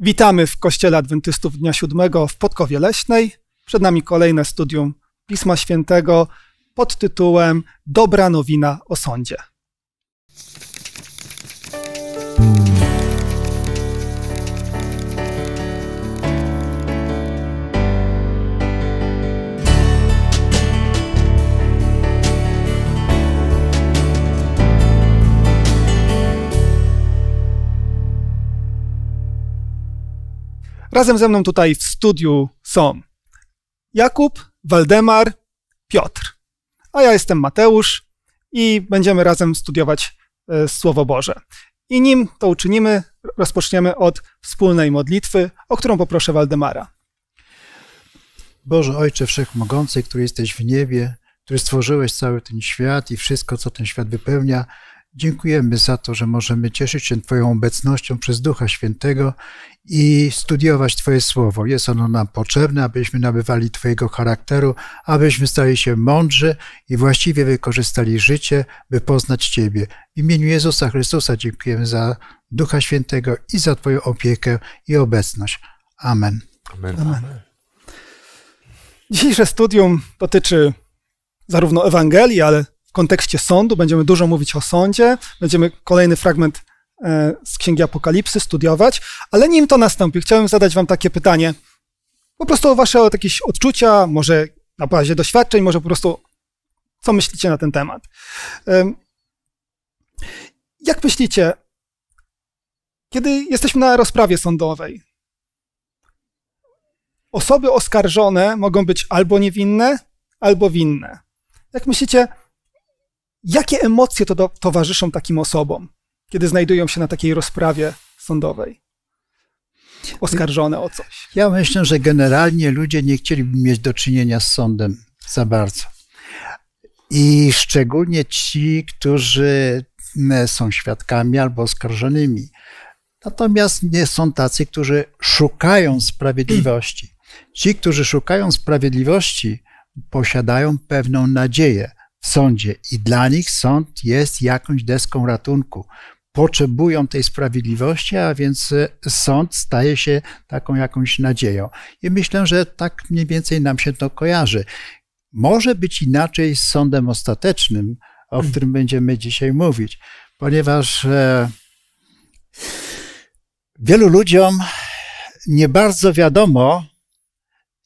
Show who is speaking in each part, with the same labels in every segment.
Speaker 1: Witamy w Kościele Adwentystów Dnia Siódmego w Podkowie Leśnej. Przed nami kolejne studium Pisma Świętego pod tytułem Dobra nowina o sądzie. Razem ze mną tutaj w studiu są Jakub, Waldemar, Piotr. A ja jestem Mateusz i będziemy razem studiować e, Słowo Boże. I nim to uczynimy, rozpoczniemy od wspólnej modlitwy, o którą poproszę Waldemara.
Speaker 2: Boże Ojcze Wszechmogący, który jesteś w niebie, który stworzyłeś cały ten świat i wszystko, co ten świat wypełnia, Dziękujemy za to, że możemy cieszyć się Twoją obecnością przez Ducha Świętego i studiować Twoje słowo. Jest ono nam potrzebne, abyśmy nabywali Twojego charakteru, abyśmy stali się mądrzy i właściwie wykorzystali życie, by poznać Ciebie. W imieniu Jezusa Chrystusa dziękujemy za Ducha Świętego i za Twoją opiekę i obecność. Amen.
Speaker 1: Amen. Amen. Dzisiejsze studium dotyczy zarówno Ewangelii, ale kontekście sądu, będziemy dużo mówić o sądzie, będziemy kolejny fragment e, z Księgi Apokalipsy studiować, ale nim to nastąpi, chciałem zadać wam takie pytanie, po prostu o wasze jakieś odczucia, może na bazie doświadczeń, może po prostu co myślicie na ten temat. Jak myślicie, kiedy jesteśmy na rozprawie sądowej, osoby oskarżone mogą być albo niewinne, albo winne. Jak myślicie, Jakie emocje to do, towarzyszą takim osobom, kiedy znajdują się na takiej rozprawie sądowej? Oskarżone o coś.
Speaker 2: Ja myślę, że generalnie ludzie nie chcieliby mieć do czynienia z sądem za bardzo. I szczególnie ci, którzy są świadkami albo oskarżonymi. Natomiast nie są tacy, którzy szukają sprawiedliwości. Ci, którzy szukają sprawiedliwości, posiadają pewną nadzieję w sądzie i dla nich sąd jest jakąś deską ratunku. Potrzebują tej sprawiedliwości, a więc e, sąd staje się taką jakąś nadzieją. I myślę, że tak mniej więcej nam się to kojarzy. Może być inaczej z sądem ostatecznym, o hmm. którym będziemy dzisiaj mówić, ponieważ e, wielu ludziom nie bardzo wiadomo,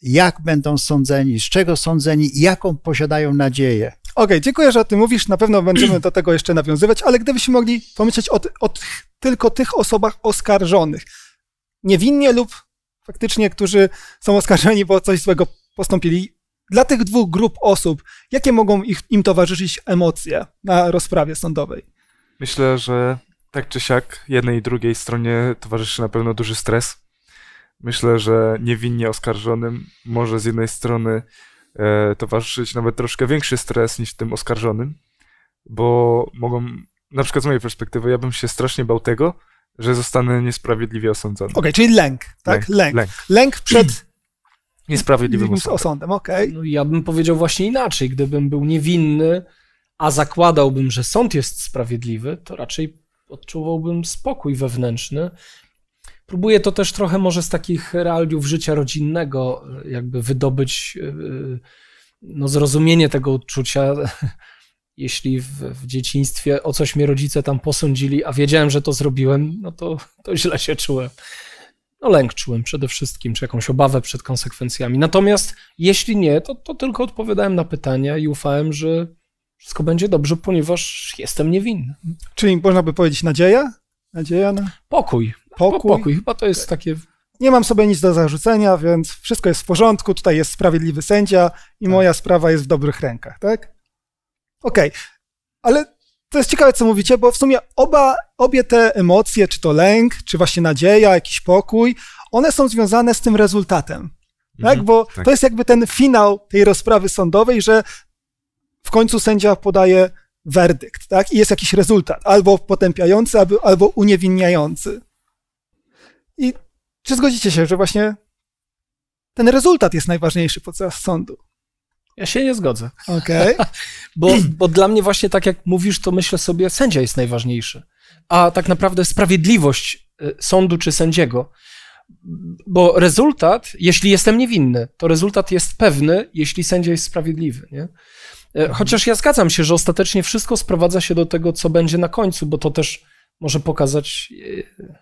Speaker 2: jak będą sądzeni, z czego sądzeni i jaką posiadają nadzieję.
Speaker 1: Okay, dziękuję, że o tym mówisz. Na pewno będziemy do tego jeszcze nawiązywać, ale gdybyśmy mogli pomyśleć o, o tylko tych osobach oskarżonych, niewinnie lub faktycznie, którzy są oskarżeni, bo coś złego postąpili. Dla tych dwóch grup osób, jakie mogą ich, im towarzyszyć emocje na rozprawie sądowej?
Speaker 3: Myślę, że tak czy siak jednej i drugiej stronie towarzyszy na pewno duży stres. Myślę, że niewinnie oskarżonym może z jednej strony towarzyszyć nawet troszkę większy stres niż tym oskarżonym, bo mogą, na przykład z mojej perspektywy, ja bym się strasznie bał tego, że zostanę niesprawiedliwie osądzony.
Speaker 1: Okej, okay, czyli lęk, tak? Lęk. Lęk, lęk przed
Speaker 3: niesprawiedliwym osądem.
Speaker 1: osądem. Okay.
Speaker 4: No, ja bym powiedział właśnie inaczej. Gdybym był niewinny, a zakładałbym, że sąd jest sprawiedliwy, to raczej odczuwałbym spokój wewnętrzny Próbuję to też trochę może z takich realiów życia rodzinnego, jakby wydobyć e, no, zrozumienie tego odczucia. Jeśli w, w, dzieciństwie o coś mnie rodzice tam posądzili, a wiedziałem, że to zrobiłem, no to, to źle się czułem. No lęk czułem przede wszystkim, czy jakąś obawę przed konsekwencjami. Natomiast jeśli nie, to, to tylko odpowiadałem na pytania i ufałem, że wszystko będzie dobrze, ponieważ jestem niewinny.
Speaker 1: Czyli można by powiedzieć nadzieja? Nadzieja na...
Speaker 4: Pokój. Pokój. Pokój. Chyba to jest takie.
Speaker 1: Nie mam sobie nic do zarzucenia, więc wszystko jest w porządku. Tutaj jest sprawiedliwy sędzia i tak. moja sprawa jest w dobrych rękach, tak? Okej, okay. ale to jest ciekawe, co mówicie, bo w sumie oba, obie te emocje, czy to lęk, czy właśnie nadzieja, jakiś pokój, one są związane z tym rezultatem. Tak? Mhm, bo tak. to jest jakby ten finał tej rozprawy sądowej, że w końcu sędzia podaje werdykt, tak? I jest jakiś rezultat, albo potępiający, albo uniewinniający. I czy zgodzicie się, że właśnie ten rezultat jest najważniejszy podczas sądu?
Speaker 4: Ja się nie zgodzę.
Speaker 1: Okej. Okay.
Speaker 4: bo, bo dla mnie właśnie tak jak mówisz, to myślę sobie, sędzia jest najważniejszy. A tak naprawdę sprawiedliwość y, sądu czy sędziego bo rezultat, jeśli jestem niewinny, to rezultat jest pewny, jeśli sędzia jest sprawiedliwy. Nie? E, chociaż ja zgadzam się, że ostatecznie wszystko sprowadza się do tego, co będzie na końcu, bo to też może pokazać, e,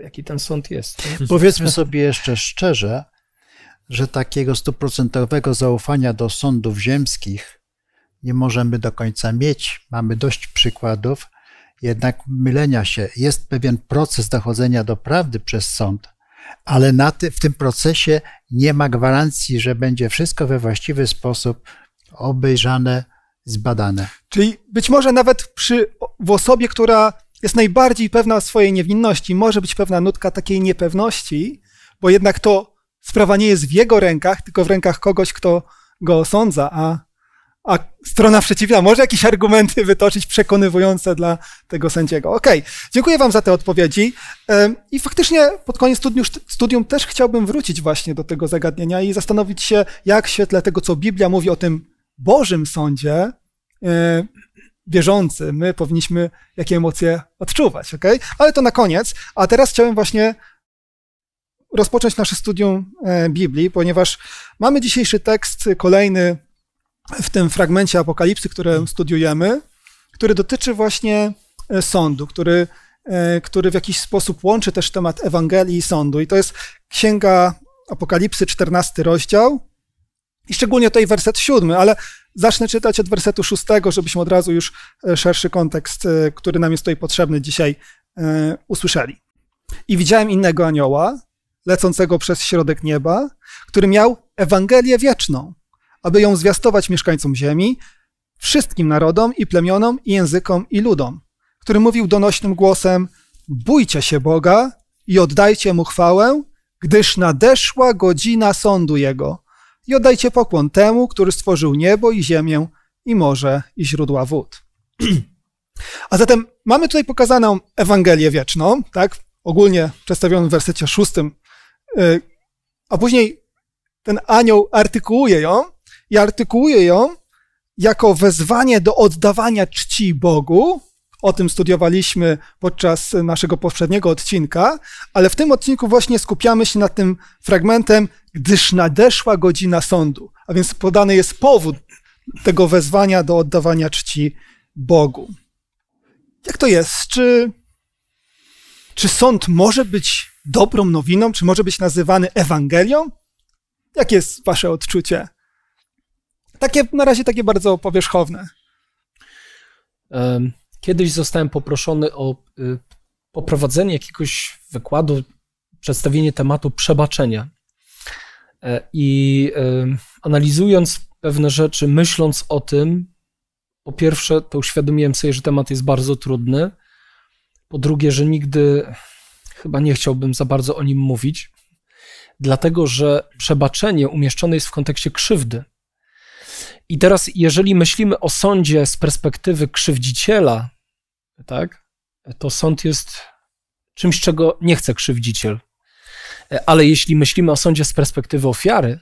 Speaker 4: jaki ten sąd jest.
Speaker 2: Powiedzmy sobie jeszcze szczerze, że takiego stuprocentowego zaufania do sądów ziemskich nie możemy do końca mieć. Mamy dość przykładów, jednak mylenia się. Jest pewien proces dochodzenia do prawdy przez sąd, ale na ty, w tym procesie nie ma gwarancji, że będzie wszystko we właściwy sposób obejrzane, zbadane.
Speaker 1: Czyli być może nawet przy, w osobie, która jest najbardziej pewna swojej niewinności, może być pewna nutka takiej niepewności, bo jednak to sprawa nie jest w jego rękach, tylko w rękach kogoś, kto go osądza, a, a strona przeciwna może jakieś argumenty wytoczyć przekonywujące dla tego sędziego. Okej, okay. dziękuję Wam za te odpowiedzi. I faktycznie pod koniec studium, studium też chciałbym wrócić właśnie do tego zagadnienia i zastanowić się, jak w świetle tego, co Biblia mówi o tym Bożym sądzie, e, wierzący, my powinniśmy jakie emocje odczuwać, ok? Ale to na koniec. A teraz chciałem właśnie rozpocząć nasze studium e, Biblii, ponieważ mamy dzisiejszy tekst kolejny w tym fragmencie Apokalipsy, który studiujemy, który dotyczy właśnie e, sądu, który, który w jakiś sposób łączy też temat Ewangelii i sądu. I to jest Księga Apokalipsy, 14 rozdział, i szczególnie tutaj werset siódmy, ale zacznę czytać od wersetu szóstego, żebyśmy od razu już e, szerszy kontekst, e, który nam jest tutaj potrzebny dzisiaj, e, usłyszeli. I widziałem innego anioła, lecącego przez środek nieba, który miał Ewangelię wieczną, aby ją zwiastować mieszkańcom ziemi, wszystkim narodom i plemionom i językom i ludom, który mówił donośnym głosem: Bójcie się Boga i oddajcie mu chwałę, gdyż nadeszła godzina sądu jego i oddajcie pokłon temu, który stworzył niebo i ziemię i morze i źródła wód. A zatem mamy tutaj pokazaną Ewangelię wieczną, tak? Ogólnie przedstawioną w wersecie szóstym, y, a później ten anioł artykułuje ją i artykułuje ją jako wezwanie do oddawania czci Bogu. O tym studiowaliśmy podczas naszego poprzedniego odcinka, ale w tym odcinku właśnie skupiamy się nad tym fragmentem gdyż nadeszła godzina sądu. A więc podany jest powód tego wezwania do oddawania czci Bogu. Jak to jest? Czy, czy sąd może być dobrą nowiną? Czy może być nazywany Ewangelią? Jakie jest wasze odczucie? Takie, na razie takie bardzo powierzchowne.
Speaker 4: Kiedyś zostałem poproszony o y, poprowadzenie jakiegoś wykładu, przedstawienie tematu przebaczenia. E, I analizując pewne rzeczy, myśląc o tym, po pierwsze, to uświadomiłem sobie, że temat jest bardzo trudny. Po drugie, że nigdy chyba nie chciałbym za bardzo o nim mówić, dlatego że przebaczenie umieszczone jest w kontekście krzywdy. I teraz, jeżeli myślimy o sądzie z perspektywy krzywdziciela, tak, to sąd jest czymś, czego nie chce krzywdziciel. E, ale jeśli myślimy o sądzie z perspektywy ofiary,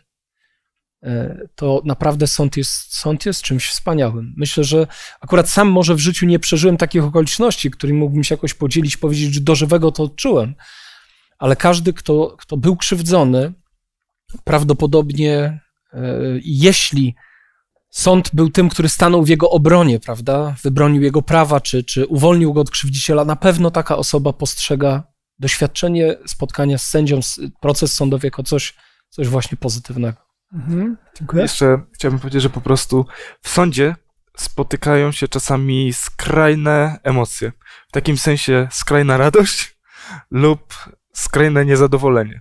Speaker 4: e, to naprawdę sąd jest, sąd jest czymś wspaniałym. Myślę, że akurat sam może w życiu nie przeżyłem takich okoliczności, którymi mógłbym się jakoś podzielić, powiedzieć, że do żywego to odczułem. Ale każdy, kto, kto był krzywdzony, prawdopodobnie, e, jeśli sąd był tym, który stanął w jego obronie, prawda, wybronił jego prawa, czy, czy uwolnił go od krzywdziciela, na pewno taka osoba postrzega doświadczenie spotkania z sędzią, proces sądowy jako coś, coś właśnie pozytywnego.
Speaker 3: Mhm, dziękuję. Jeszcze chciałbym powiedzieć, że po prostu w sądzie spotykają się czasami skrajne emocje. W takim sensie skrajna radość lub skrajne niezadowolenie.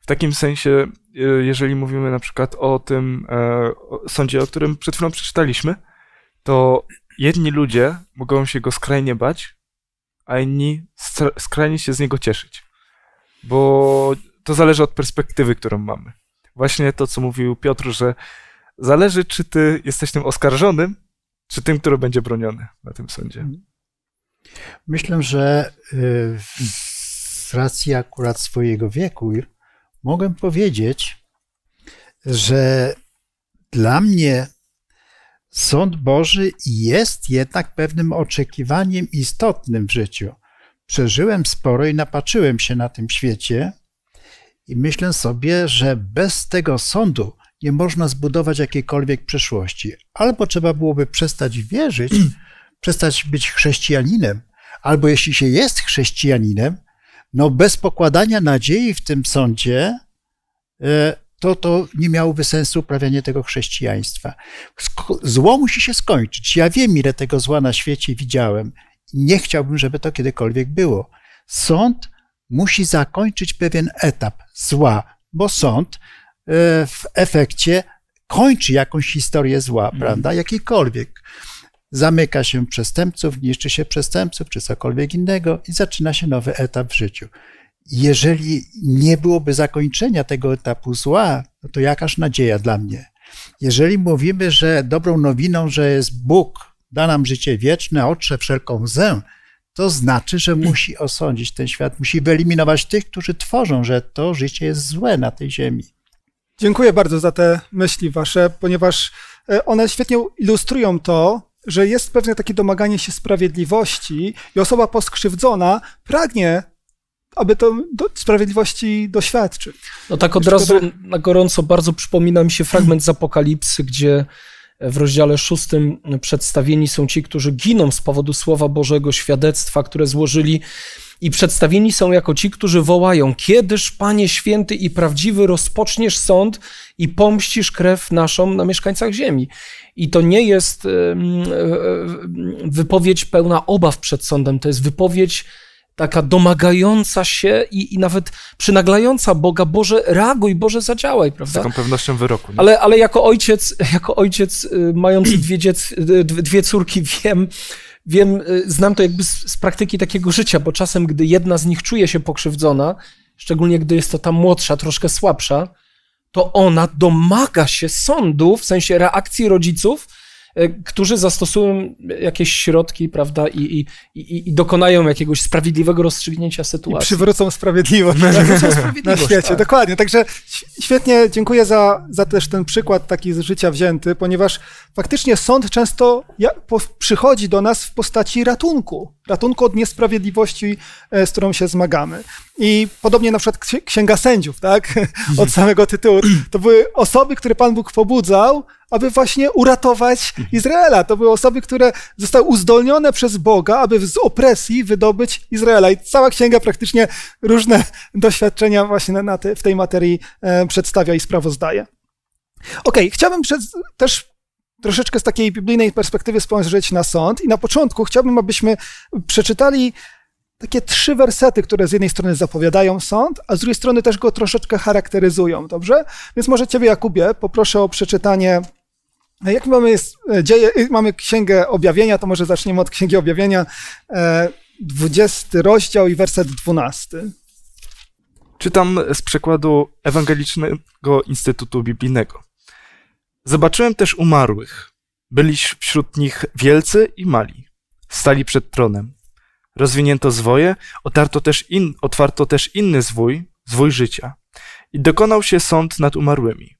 Speaker 3: W takim sensie, e, jeżeli mówimy na przykład o tym e, o sądzie, o którym przed chwilą przeczytaliśmy, to jedni ludzie mogą się go skrajnie bać, a inni skrajnie się z niego cieszyć. Bo to zależy od perspektywy, którą mamy. Właśnie to, co mówił Piotr, że zależy, czy ty jesteś tym oskarżonym, czy tym, który będzie broniony na tym sądzie.
Speaker 2: Myślę, że y, z racji akurat swojego wieku mogę powiedzieć, że dla mnie Sąd Boży jest jednak pewnym oczekiwaniem istotnym w życiu. Przeżyłem sporo i napatrzyłem się na tym świecie I myślę sobie, że bez tego sądu nie można zbudować jakiejkolwiek przyszłości. Albo trzeba byłoby przestać wierzyć, przestać być chrześcijaninem, albo jeśli się jest chrześcijaninem, no bez pokładania nadziei w tym sądzie, e, to, to nie miałoby sensu uprawianie tego chrześcijaństwa. Zło musi się skończyć. Ja wiem, ile tego zła na świecie widziałem. Nie chciałbym, żeby to kiedykolwiek było. Sąd musi zakończyć pewien etap zła, bo sąd e, w efekcie kończy jakąś historię zła, mm. prawda? Jakikolwiek. Zamyka się przestępców, niszczy się przestępców, czy cokolwiek innego i zaczyna się nowy etap w życiu. Jeżeli nie byłoby zakończenia tego etapu zła, no to jakaż nadzieja dla mnie. Jeżeli mówimy, że dobrą nowiną, że jest Bóg, da nam życie wieczne, otrze wszelką łzę, to znaczy, że musi osądzić ten świat, musi wyeliminować tych, którzy tworzą, że to życie jest złe na tej ziemi.
Speaker 1: Dziękuję bardzo za te myśli wasze, ponieważ e, one świetnie ilustrują to, że jest pewne takie domaganie się sprawiedliwości i osoba poskrzywdzona pragnie, aby to do sprawiedliwości doświadczyć.
Speaker 4: No tak od razu na gorąco bardzo przypomina mi się fragment z Apokalipsy, gdzie w rozdziale szóstym przedstawieni są ci, którzy giną z powodu Słowa Bożego, świadectwa, które złożyli i przedstawieni są jako ci, którzy wołają: Kiedyż, Panie święty i prawdziwy, rozpoczniesz sąd i pomścisz krew naszą na mieszkańcach ziemi? I to nie jest wypowiedź pełna obaw przed sądem, to jest wypowiedź taka domagająca się i, i nawet przynaglająca Boga, Boże reaguj, Boże zadziałaj, prawda? Z
Speaker 3: taką pewnością wyroku.
Speaker 4: Ale, ale jako ojciec, jako ojciec y, mający dwie, dziec, y, dwie córki wiem, wiem, y, znam to jakby z, z praktyki takiego życia, bo czasem, gdy jedna z nich czuje się pokrzywdzona, szczególnie gdy jest to ta młodsza, troszkę słabsza, to ona domaga się sądu, w sensie reakcji rodziców, którzy zastosują jakieś środki, prawda, i, i, i, i dokonają jakiegoś sprawiedliwego rozstrzygnięcia sytuacji.
Speaker 1: I przywrócą sprawiedliwość, na świecie. Tak. Dokładnie. Także świetnie dziękuję za, za też ten przykład taki z życia wzięty, ponieważ faktycznie sąd często przychodzi do nas w postaci ratunku. Ratunku od niesprawiedliwości, e, z którą się zmagamy. I podobnie na przykład Księga Sędziów, tak? Od samego tytułu. To były osoby, które Pan Bóg pobudzał, aby właśnie uratować Izraela. To były osoby, które zostały uzdolnione przez Boga, aby z opresji wydobyć Izraela. I cała księga praktycznie różne doświadczenia właśnie na te, w tej materii e, przedstawia i sprawozdaje. Okay, chciałbym też troszeczkę z takiej biblijnej perspektywy spojrzeć na sąd i na początku chciałbym, abyśmy przeczytali takie trzy wersety, które z jednej strony zapowiadają sąd, a z drugiej strony też go troszeczkę charakteryzują, dobrze? Więc może ciebie, Jakubie, poproszę o przeczytanie jak mamy dzieje, mamy Księgę Objawienia, to może zaczniemy od Księgi Objawienia, 20 e, rozdział i werset 12.
Speaker 3: Czytam z przekładu Ewangelicznego Instytutu Biblijnego. Zobaczyłem też umarłych. Byli wśród nich wielcy i mali. Stali przed tronem. Rozwinięto zwoje, otarto też in, otwarto też inny zwój, zwój życia. I dokonał się sąd nad umarłymi.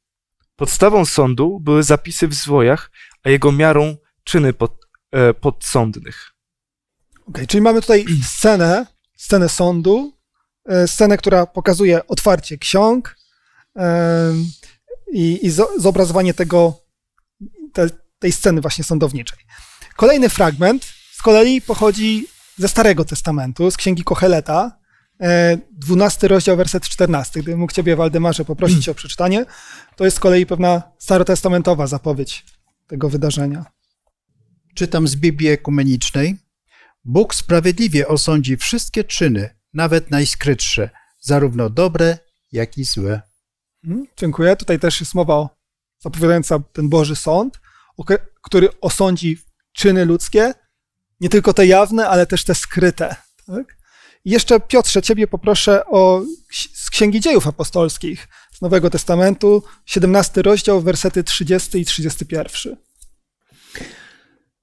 Speaker 3: Podstawą sądu były zapisy w zwojach, a jego miarą czyny pod, e, podsądnych.
Speaker 1: Okay, czyli mamy tutaj scenę, scenę sądu, e, scenę, która pokazuje otwarcie ksiąg e, i, i zobrazowanie tego, te, tej sceny właśnie sądowniczej. Kolejny fragment z kolei pochodzi ze Starego Testamentu, z Księgi Kocheleta, 12 rozdział, werset 14. Gdybym mógł Ciebie, Waldemarze, poprosić o przeczytanie, to jest z kolei pewna starotestamentowa zapowiedź tego wydarzenia.
Speaker 2: Czytam z Biblii Ekumenicznej. Bóg sprawiedliwie osądzi wszystkie czyny, nawet najskrytsze, zarówno dobre, jak i złe.
Speaker 1: Hmm, dziękuję. Tutaj też jest mowa zapowiadająca ten Boży Sąd, który osądzi czyny ludzkie, nie tylko te jawne, ale też te skryte. Tak? I jeszcze Piotrze, ciebie poproszę o z Księgi Dziejów Apostolskich, z Nowego Testamentu, 17 rozdział, wersety 30 i 31.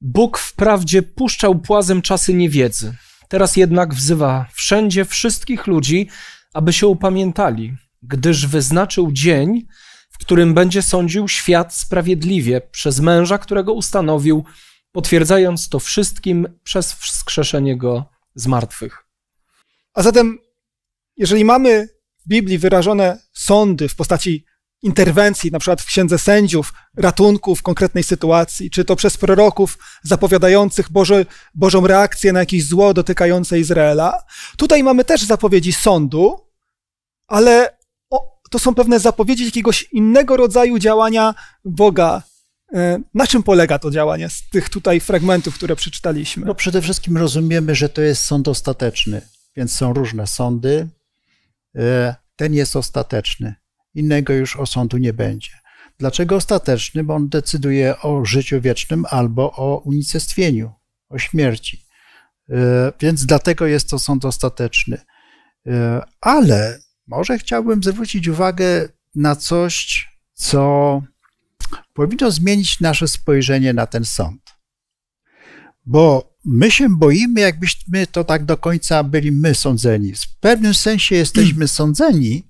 Speaker 4: Bóg wprawdzie puszczał płazem czasy niewiedzy. Teraz jednak wzywa wszędzie wszystkich ludzi, aby się upamiętali, gdyż wyznaczył dzień, w którym będzie sądził świat sprawiedliwie przez męża, którego ustanowił, potwierdzając to wszystkim przez wskrzeszenie go z martwych.
Speaker 1: A zatem, jeżeli mamy w Biblii wyrażone sądy w postaci interwencji, na przykład w księdze sędziów, ratunku w konkretnej sytuacji, czy to przez proroków zapowiadających Boże, Bożą reakcję na jakieś zło dotykające Izraela. Tutaj mamy też zapowiedzi sądu, ale to są pewne zapowiedzi jakiegoś innego rodzaju działania Boga. E, na czym polega to działanie z tych tutaj fragmentów, które przeczytaliśmy?
Speaker 2: No przede wszystkim rozumiemy, że to jest sąd ostateczny, więc są różne sądy. E, ten jest ostateczny innego już osądu nie będzie. Dlaczego ostateczny? Bo on decyduje o życiu wiecznym albo o unicestwieniu, o śmierci. E, więc dlatego jest to sąd ostateczny. Ale może chciałbym zwrócić uwagę na coś, co powinno zmienić nasze spojrzenie na ten sąd. Bo my się boimy, jakbyśmy to tak do końca byli my sądzeni. W pewnym sensie jesteśmy sądzeni,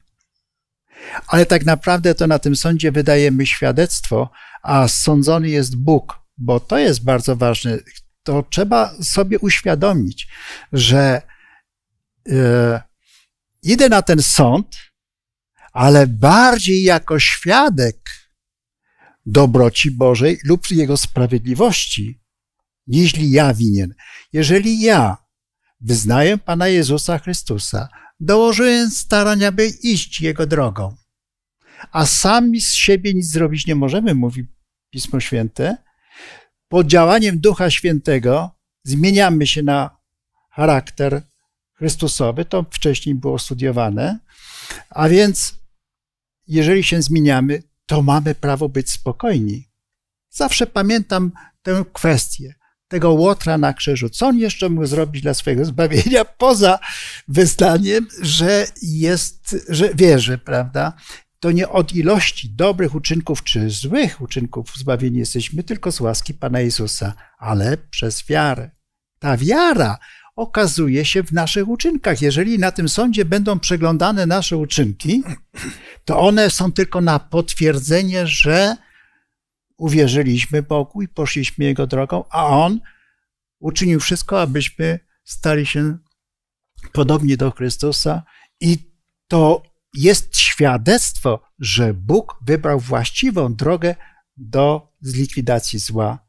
Speaker 2: ale tak naprawdę to na tym sądzie wydajemy świadectwo, a sądzony jest Bóg, bo to jest bardzo ważne. To trzeba sobie uświadomić, że e, idę na ten sąd, ale bardziej jako świadek dobroci Bożej lub Jego sprawiedliwości, niż ja winien. Jeżeli ja wyznaję Pana Jezusa Chrystusa, dołożyłem starania, by iść Jego drogą. A sami z siebie nic zrobić nie możemy, mówi Pismo Święte. Pod działaniem Ducha Świętego zmieniamy się na charakter Chrystusowy. To wcześniej było studiowane. A więc, jeżeli się zmieniamy, to mamy prawo być spokojni. Zawsze pamiętam tę kwestię tego Łotra na krzyżu. Co on jeszcze mógł zrobić dla swojego zbawienia, poza wyznaniem, że jest, że wierzy, prawda? To nie od ilości dobrych uczynków czy złych uczynków zbawieni jesteśmy, tylko z łaski Pana Jezusa, ale przez wiarę. Ta wiara okazuje się w naszych uczynkach. Jeżeli na tym sądzie będą przeglądane nasze uczynki, to one są tylko na potwierdzenie, że uwierzyliśmy Bogu i poszliśmy Jego drogą, a On uczynił wszystko, abyśmy stali się podobni do Chrystusa i to jest świadectwo, że Bóg wybrał właściwą drogę do zlikwidacji zła.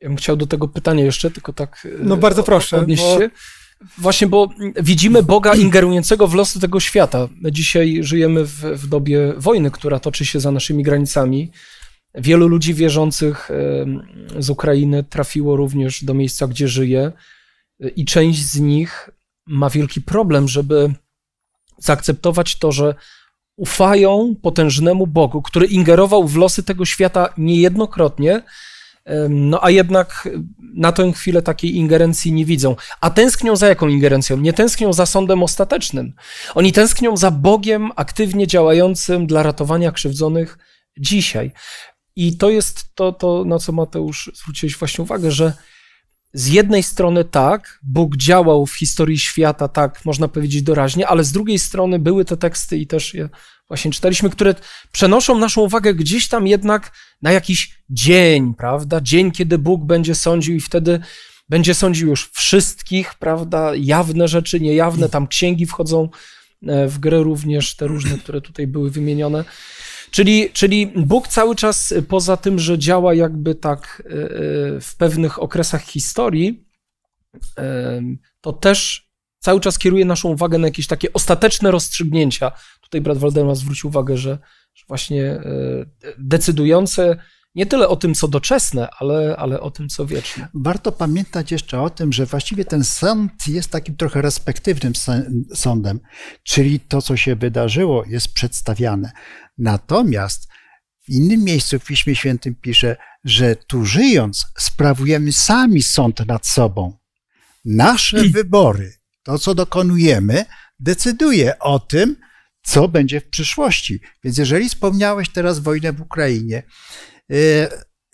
Speaker 4: Ja bym chciał do tego pytania jeszcze, tylko tak.
Speaker 1: No bardzo proszę.
Speaker 4: Bo... się. Właśnie, bo widzimy Boga ingerującego w losy tego świata. My dzisiaj żyjemy w, w dobie wojny, która toczy się za naszymi granicami. Wielu ludzi wierzących z Ukrainy trafiło również do miejsca, gdzie żyje, i część z nich ma wielki problem, żeby zaakceptować to, że ufają potężnemu Bogu, który ingerował w losy tego świata niejednokrotnie, no a jednak na tę chwilę takiej ingerencji nie widzą. A tęsknią za jaką ingerencją? Nie tęsknią za sądem ostatecznym. Oni tęsknią za Bogiem aktywnie działającym dla ratowania krzywdzonych dzisiaj. I to jest to, to na co Mateusz zwróciłeś właśnie uwagę, że z jednej strony tak, Bóg działał w historii świata, tak można powiedzieć doraźnie, ale z drugiej strony były te teksty i też je właśnie czytaliśmy, które przenoszą naszą uwagę gdzieś tam jednak na jakiś dzień, prawda? Dzień, kiedy Bóg będzie sądził i wtedy będzie sądził już wszystkich, prawda? Jawne rzeczy, niejawne, tam księgi wchodzą e, w grę również, te różne, które tutaj były wymienione. Czyli, czyli Bóg cały czas, poza tym, że działa jakby tak e, e, w pewnych okresach historii, to też cały czas kieruje naszą uwagę na jakieś takie ostateczne rozstrzygnięcia. Tutaj brat Waldemar zwrócił uwagę, że, że właśnie e, decydujące nie tyle o tym, co doczesne, ale, ale o tym, co wieczne.
Speaker 2: Warto pamiętać jeszcze o tym, że właściwie ten sąd jest takim trochę respektywnym sądem, czyli to, co się wydarzyło, jest przedstawiane. Natomiast w innym miejscu w Piśmie Świętym pisze, że tu żyjąc, sprawujemy sami sąd nad sobą. Nasze wybory, to co dokonujemy, decyduje o tym, co będzie w przyszłości. Więc jeżeli wspomniałeś teraz wojnę w Ukrainie, y,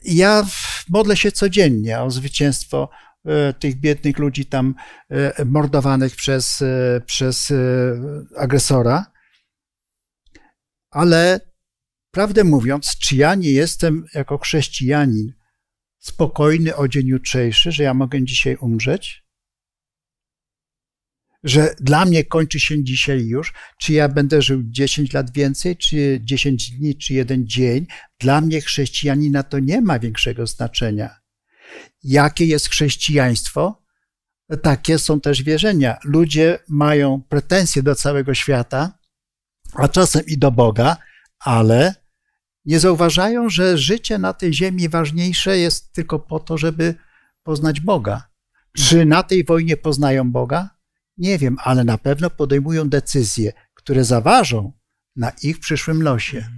Speaker 2: ja modlę się codziennie o zwycięstwo y, tych biednych ludzi tam y, mordowanych przez, przez agresora, ale prawdę mówiąc, czy ja nie jestem jako chrześcijanin spokojny o dzień jutrzejszy, że ja mogę dzisiaj umrzeć? Że dla mnie kończy się dzisiaj już, czy ja będę żył 10 lat więcej, czy 10 dni, czy jeden dzień. Dla mnie chrześcijanina to nie ma większego znaczenia. Jakie jest chrześcijaństwo? Takie są też wierzenia. Ludzie mają pretensje do całego świata, a czasem i do Boga, ale nie zauważają, że życie na tej ziemi ważniejsze jest tylko po to, żeby poznać Boga. Czy na tej wojnie poznają Boga? Nie wiem, ale na pewno podejmują decyzje, które zaważą na ich przyszłym losie.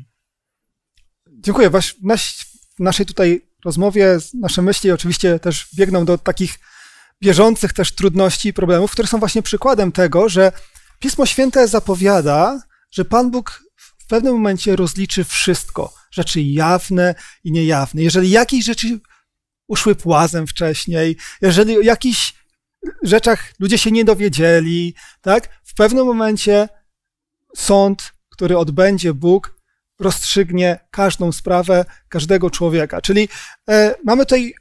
Speaker 1: Dziękuję. W naszej tutaj rozmowie nasze myśli oczywiście też biegną do takich bieżących też trudności i problemów, które są właśnie przykładem tego, że Pismo Święte zapowiada, że Pan Bóg w pewnym momencie rozliczy wszystko, rzeczy jawne i niejawne. Jeżeli jakieś rzeczy uszły płazem wcześniej, jeżeli o jakichś rzeczach ludzie się nie dowiedzieli, tak? W pewnym momencie sąd, który odbędzie Bóg, rozstrzygnie każdą sprawę każdego człowieka. Czyli e, mamy tutaj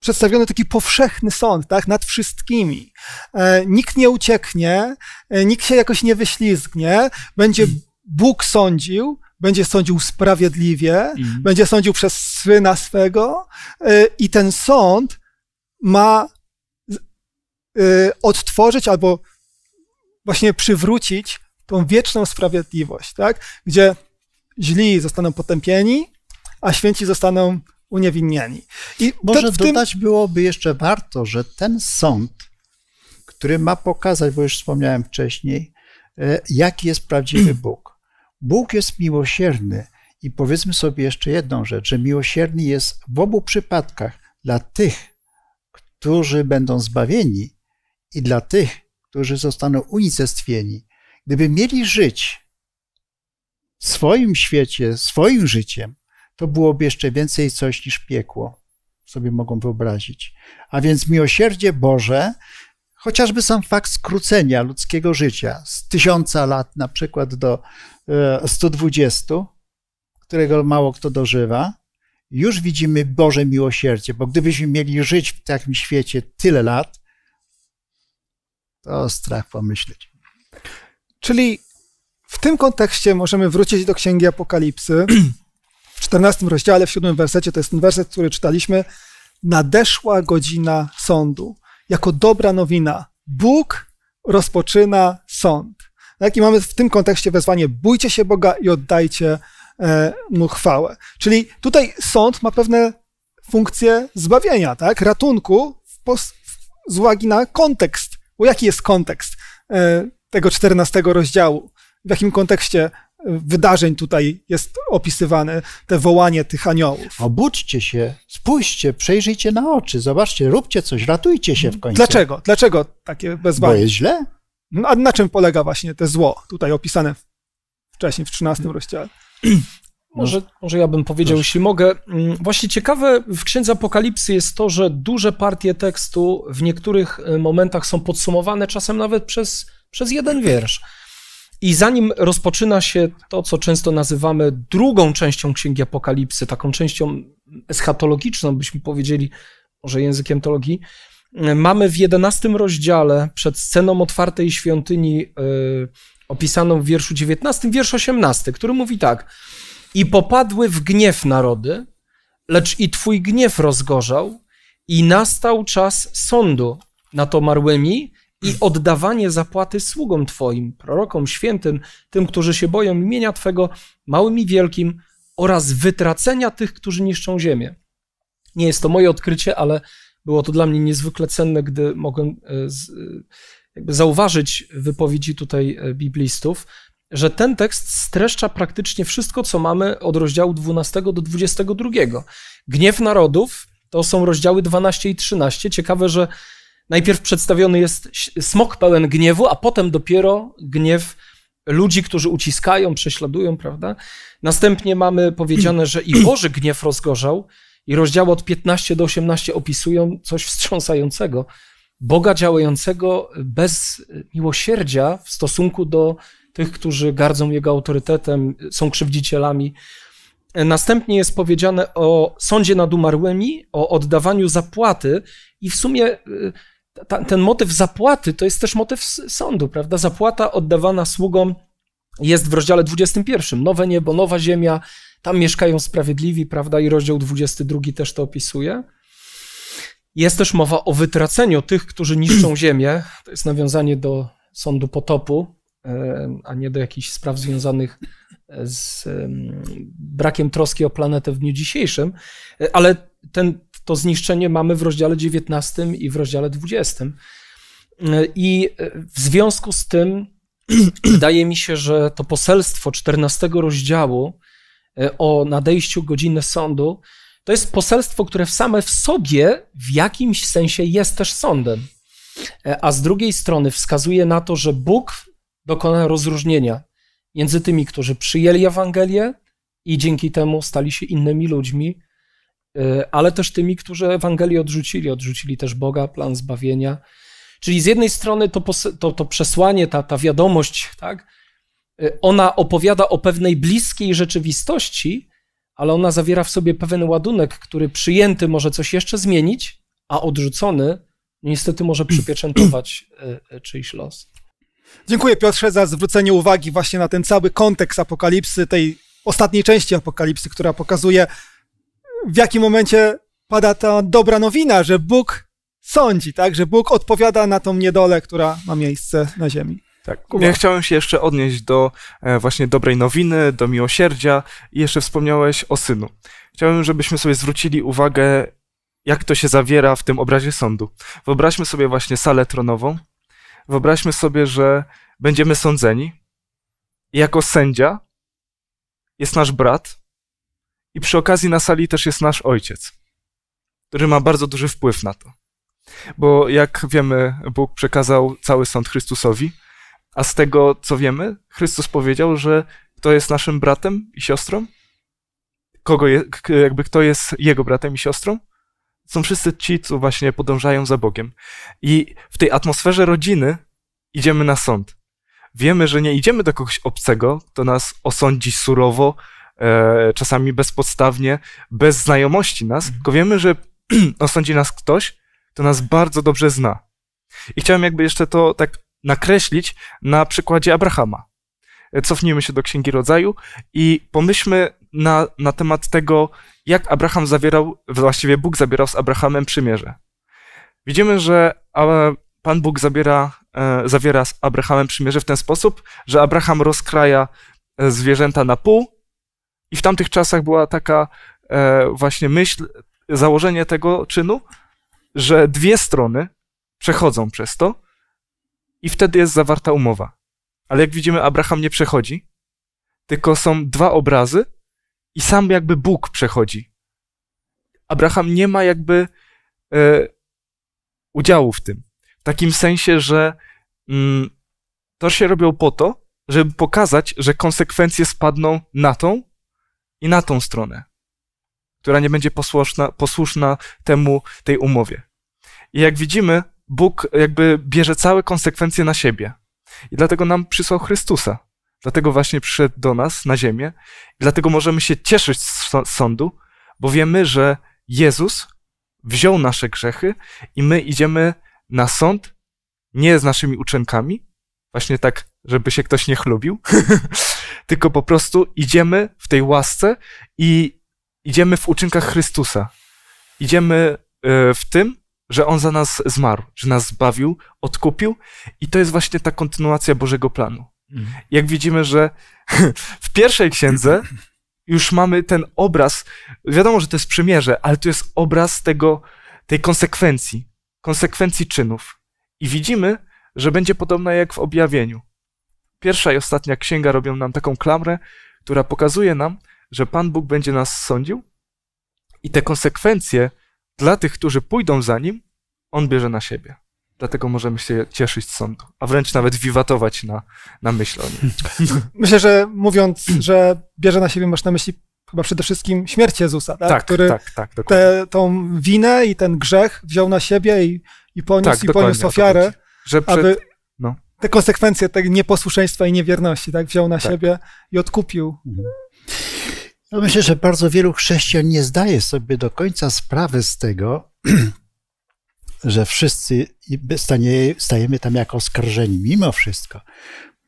Speaker 1: przedstawiony taki powszechny sąd, tak, nad wszystkimi. E, nikt nie ucieknie, e, nikt się jakoś nie wyślizgnie, będzie Bóg sądził, będzie sądził sprawiedliwie, mm. będzie sądził przez syna swego e, i ten sąd ma odtworzyć albo właśnie przywrócić tą wieczną sprawiedliwość, tak? Gdzie źli zostaną potępieni, a święci zostaną uniewinnieni.
Speaker 2: I Może tym... dodać byłoby jeszcze warto, że ten sąd, który ma pokazać, bo już wspomniałem wcześniej, e, jaki jest prawdziwy Bóg. Bóg jest miłosierny i powiedzmy sobie jeszcze jedną rzecz, że miłosierny jest w obu przypadkach dla tych, którzy będą zbawieni i dla tych, którzy zostaną unicestwieni. Gdyby mieli żyć w swoim świecie, swoim życiem, to byłoby jeszcze więcej coś niż piekło, sobie mogą wyobrazić. A więc miłosierdzie Boże, chociażby sam fakt skrócenia ludzkiego życia z tysiąca lat na przykład do 120, e, którego mało kto dożywa, już widzimy Boże miłosierdzie, bo gdybyśmy mieli żyć w takim świecie tyle lat, to strach pomyśleć.
Speaker 1: Czyli w tym kontekście możemy wrócić do Księgi Apokalipsy. W 14 rozdziale, w 7 wersecie, to jest ten werset, który czytaliśmy. Nadeszła godzina sądu. Jako dobra nowina. Bóg rozpoczyna sąd. Tak? I mamy w tym kontekście wezwanie: bójcie się Boga i oddajcie e, mu chwałę. Czyli tutaj sąd ma pewne funkcje zbawienia, tak? ratunku z uwagi na kontekst. Bo jaki jest kontekst e, tego 14 rozdziału? w jakim kontekście e, wydarzeń tutaj jest opisywane, te wołanie tych aniołów.
Speaker 2: Obudźcie się, spójrzcie, przejrzyjcie na oczy, zobaczcie, róbcie coś, ratujcie się w końcu.
Speaker 1: Dlaczego? Dlaczego takie wezwanie?
Speaker 2: Bo jest źle.
Speaker 1: No, a na czym polega właśnie te zło, tutaj opisane wcześniej w 13 rozdziale?
Speaker 4: Może, może ja bym powiedział, Proszę. jeśli mogę. Mm, właśnie ciekawe w Księdze Apokalipsy jest to, że duże partie tekstu w niektórych e, momentach są podsumowane czasem nawet przez, przez jeden wiersz. I zanim rozpoczyna się to, co często nazywamy drugą częścią Księgi Apokalipsy, taką częścią eschatologiczną, byśmy powiedzieli, może językiem teologii, mamy w jedenastym rozdziale przed sceną otwartej świątyni yy, opisaną w wierszu 19, wiersz 18, który mówi tak: I popadły w gniew narody, lecz i twój gniew rozgorzał, i nastał czas sądu nad omarłymi i oddawanie zapłaty sługom Twoim, prorokom, świętym, tym, którzy się boją imienia Twego, małym i wielkim, oraz wytracenia tych, którzy niszczą ziemię. Nie jest to moje odkrycie, ale było to dla mnie niezwykle cenne, gdy mogłem e, e, jakby zauważyć wypowiedzi tutaj e, biblistów, że ten tekst streszcza praktycznie wszystko, co mamy od rozdziału 12 do 22. Gniew narodów to są rozdziały 12 i 13. Ciekawe, że Najpierw przedstawiony jest smok pełen gniewu, a potem dopiero gniew ludzi, którzy uciskają, prześladują, prawda? Następnie mamy powiedziane, że i Boży gniew rozgorzał i rozdziały od 15 do 18 opisują coś wstrząsającego. Boga działającego bez miłosierdzia w stosunku do tych, którzy gardzą Jego autorytetem, są krzywdzicielami. Następnie jest powiedziane o sądzie nad umarłymi, o oddawaniu zapłaty i w sumie y, ta, ten motyw zapłaty to jest też motyw sądu, prawda? Zapłata oddawana sługom jest w rozdziale 21. Nowe niebo, nowa ziemia, tam mieszkają sprawiedliwi, prawda? I rozdział 22 też to opisuje. Jest też mowa o wytraceniu tych, którzy niszczą ziemię. To jest nawiązanie do sądu potopu, a nie do jakichś spraw związanych z brakiem troski o planetę w dniu dzisiejszym. E, ale ten, to zniszczenie mamy w rozdziale 19 i w rozdziale 20. E, I w związku z tym wydaje mi się, że to poselstwo 14 rozdziału o nadejściu godziny sądu to jest poselstwo, które same w sobie w jakimś sensie jest też sądem. E, a z drugiej strony wskazuje na to, że Bóg dokona rozróżnienia między tymi, którzy przyjęli Ewangelię i dzięki temu stali się innymi ludźmi, e, ale też tymi, którzy Ewangelię odrzucili, odrzucili też Boga, plan zbawienia. Czyli z jednej strony to, to, to przesłanie, ta, ta wiadomość, tak, e, ona opowiada o pewnej bliskiej rzeczywistości, ale ona zawiera w sobie pewien ładunek, który przyjęty może coś jeszcze zmienić, a odrzucony niestety może przypieczętować e, czyjś los.
Speaker 1: Dziękuję Piotrze za zwrócenie uwagi właśnie na ten cały kontekst apokalipsy, tej ostatniej części apokalipsy, która pokazuje, w jakim momencie pada ta dobra nowina, że Bóg sądzi, tak? Że Bóg odpowiada na tą niedolę, która ma miejsce na ziemi.
Speaker 3: Tak. Kuba. Ja chciałem się jeszcze odnieść do e, właśnie dobrej nowiny, do miłosierdzia i jeszcze wspomniałeś o synu. Chciałem, żebyśmy sobie zwrócili uwagę, jak to się zawiera w tym obrazie sądu. Wyobraźmy sobie właśnie salę tronową. Wyobraźmy sobie, że będziemy sądzeni. I jako sędzia jest nasz brat, i przy okazji na sali też jest nasz ojciec, który ma bardzo duży wpływ na to. Bo jak wiemy, Bóg przekazał cały sąd Chrystusowi, a z tego, co wiemy, Chrystus powiedział, że kto jest naszym bratem i siostrą? Kogo je, jakby kto jest jego bratem i siostrą? Są wszyscy ci, co właśnie podążają za Bogiem. I w tej atmosferze rodziny idziemy na sąd. Wiemy, że nie idziemy do kogoś obcego, kto nas osądzi surowo, e, czasami bezpodstawnie, bez znajomości nas, mhm. tylko wiemy, że osądzi nas ktoś, kto nas bardzo dobrze zna. I chciałem jakby jeszcze to tak nakreślić na przykładzie Abrahama. Cofnijmy się do Księgi Rodzaju i pomyślmy na, na temat tego, jak Abraham zawierał, właściwie Bóg zabierał z Abrahamem przymierze. Widzimy, że Pan Bóg zabiera, e, zawiera z Abrahamem przymierze w ten sposób, że Abraham rozkraja e, zwierzęta na pół i w tamtych czasach była taka e, właśnie myśl, założenie tego czynu, że dwie strony przechodzą przez to i wtedy jest zawarta umowa. Ale jak widzimy, Abraham nie przechodzi, tylko są dwa obrazy i sam jakby Bóg przechodzi. Abraham nie ma jakby e, udziału w tym. W takim sensie, że mm, to się robią po to, żeby pokazać, że konsekwencje spadną na tą i na tą stronę, która nie będzie posłuszna, posłuszna temu, tej umowie. I jak widzimy, Bóg jakby bierze całe konsekwencje na siebie. I dlatego nam przysłał Chrystusa. Dlatego właśnie przyszedł do nas na ziemię. I dlatego możemy się cieszyć z sądu, bo wiemy, że Jezus wziął nasze grzechy i my idziemy na sąd nie z naszymi uczynkami, właśnie tak, żeby się ktoś nie chlubił, tylko po prostu idziemy w tej łasce i idziemy w uczynkach Chrystusa. Idziemy e, w tym, że On za nas zmarł, że nas zbawił, odkupił i to jest właśnie ta kontynuacja Bożego planu. Mhm. Jak widzimy, że w pierwszej księdze już mamy ten obraz, wiadomo, że to jest przymierze, ale to jest obraz tego, tej konsekwencji, konsekwencji czynów. I widzimy, że będzie podobna jak w objawieniu. Pierwsza i ostatnia księga robią nam taką klamrę, która pokazuje nam, że Pan Bóg będzie nas sądził i te konsekwencje dla tych, którzy pójdą za nim, on bierze na siebie. Dlatego możemy się cieszyć z sądu, a wręcz nawet wiwatować na, na myśl o nim.
Speaker 1: Myślę, że mówiąc, że bierze na siebie, masz na myśli chyba przede wszystkim śmierć Jezusa, tak?
Speaker 3: tak
Speaker 1: który
Speaker 3: tak, tak,
Speaker 1: te, tą winę i ten grzech wziął na siebie i, i poniósł, tak, i poniósł ofiarę, że przed, aby no. te konsekwencje tego nieposłuszeństwa i niewierności tak, wziął na tak. siebie i odkupił. Mhm.
Speaker 2: No myślę, że bardzo wielu chrześcijan nie zdaje sobie do końca sprawy z tego, że wszyscy stanie, stajemy tam jako oskarżeni, mimo wszystko,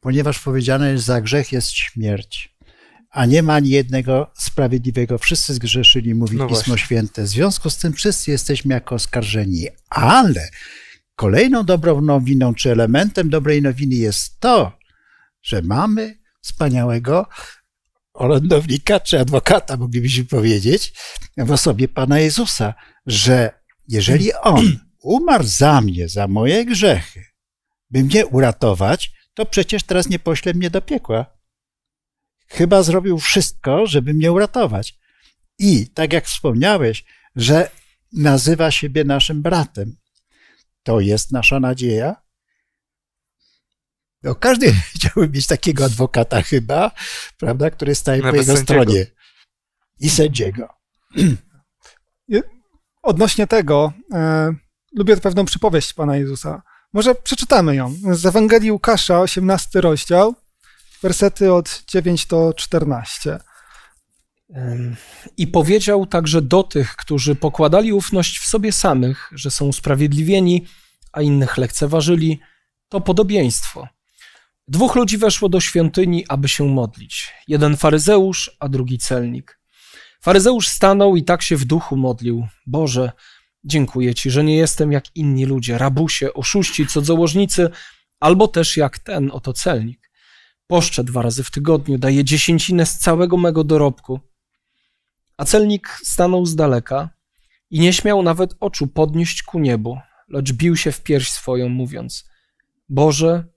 Speaker 2: ponieważ powiedziane jest, za grzech jest śmierć, a nie ma ani jednego sprawiedliwego. Wszyscy zgrzeszyli, mówi
Speaker 3: No
Speaker 2: Pismo
Speaker 3: właśnie.
Speaker 2: Święte. W związku z tym wszyscy jesteśmy jako oskarżeni, ale kolejną dobrą nowiną, czy elementem dobrej nowiny jest to, że mamy wspaniałego orędownika, czy adwokata, moglibyśmy powiedzieć, w osobie Pana Jezusa, że jeżeli On umarł za mnie, za moje grzechy, by mnie uratować, to przecież teraz nie pośle mnie do piekła. Chyba zrobił wszystko, żeby mnie uratować. I tak jak wspomniałeś, że nazywa siebie naszym bratem, to jest nasza nadzieja. No, każdy chciałby mieć takiego adwokata chyba, prawda, który staje po
Speaker 3: Nawet
Speaker 2: jego
Speaker 3: sędziego.
Speaker 2: stronie. I sędziego.
Speaker 1: Odnośnie tego, e, lubię pewną przypowieść Pana Jezusa. Może przeczytamy ją. Z Ewangelii Łukasza, 18 rozdział, wersety od 9 do 14.
Speaker 4: Ym, I powiedział także do tych, którzy pokładali ufność w sobie samych, że są usprawiedliwieni, a innych lekceważyli, to podobieństwo. Dwóch ludzi weszło do świątyni, aby się modlić. Jeden faryzeusz, a drugi celnik. Faryzeusz stanął i tak się w duchu modlił. Boże, dziękuję Ci, że nie jestem jak inni ludzie, rabusie, oszuści, cudzołożnicy, albo też jak ten oto celnik. Poszczę dwa razy w tygodniu, daję dziesięcinę z całego mego dorobku. A celnik stanął z daleka i nie śmiał nawet oczu podnieść ku niebu, lecz bił się w pierś swoją, mówiąc: Boże,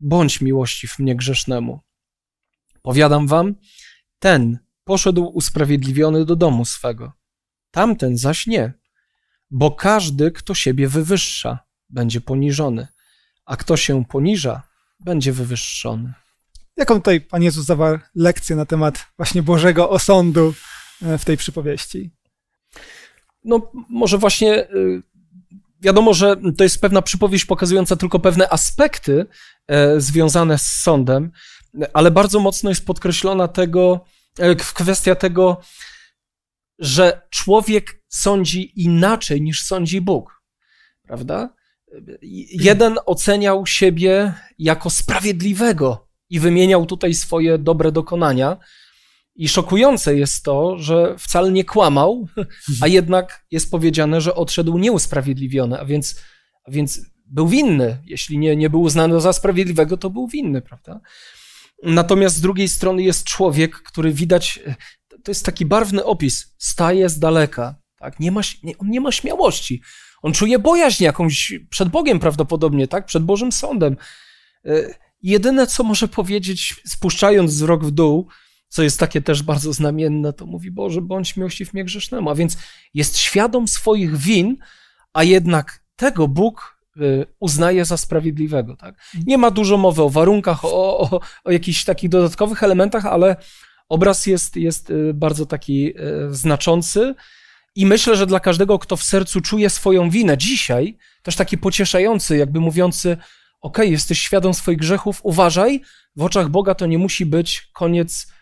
Speaker 4: bądź miłościw mnie grzesznemu. Powiadam wam, ten poszedł usprawiedliwiony do domu swego, tamten zaś nie, bo każdy, kto siebie wywyższa, będzie poniżony, a kto się poniża, będzie wywyższony.
Speaker 1: Jaką tutaj Pan Jezus zawarł lekcję na temat właśnie Bożego osądu e, w tej przypowieści?
Speaker 4: No, może właśnie y, wiadomo, że to jest pewna przypowieść pokazująca tylko pewne aspekty e, związane z sądem, ale bardzo mocno jest podkreślona tego, e, kwestia tego, że człowiek sądzi inaczej niż sądzi Bóg. Prawda? Jeden oceniał siebie jako sprawiedliwego i wymieniał tutaj swoje dobre dokonania. I szokujące jest to, że wcale nie kłamał, a jednak jest powiedziane, że odszedł nieusprawiedliwiony, a więc, a więc był winny. Jeśli nie, nie był uznany za sprawiedliwego, to był winny, prawda? Natomiast z drugiej strony jest człowiek, który widać, to jest taki barwny opis, staje z daleka, tak? nie ma, nie, on nie ma śmiałości. On czuje bojaźń jakąś przed Bogiem prawdopodobnie, tak? Przed Bożym Sądem. Y, Jedyne, co może powiedzieć, spuszczając wzrok w dół, co jest takie też bardzo znamienne, to mówi, Boże, bądź miłościw mnie grzesznemu. A więc jest świadom swoich win, a jednak tego Bóg y, uznaje za sprawiedliwego. Tak? Nie ma dużo mowy o warunkach, o, o, o jakichś takich dodatkowych elementach, ale obraz jest, jest y, bardzo taki y, znaczący. I myślę, że dla każdego, kto w sercu czuje swoją winę dzisiaj, też taki pocieszający, jakby mówiący: OK, jesteś świadom swoich grzechów, uważaj, w oczach Boga to nie musi być koniec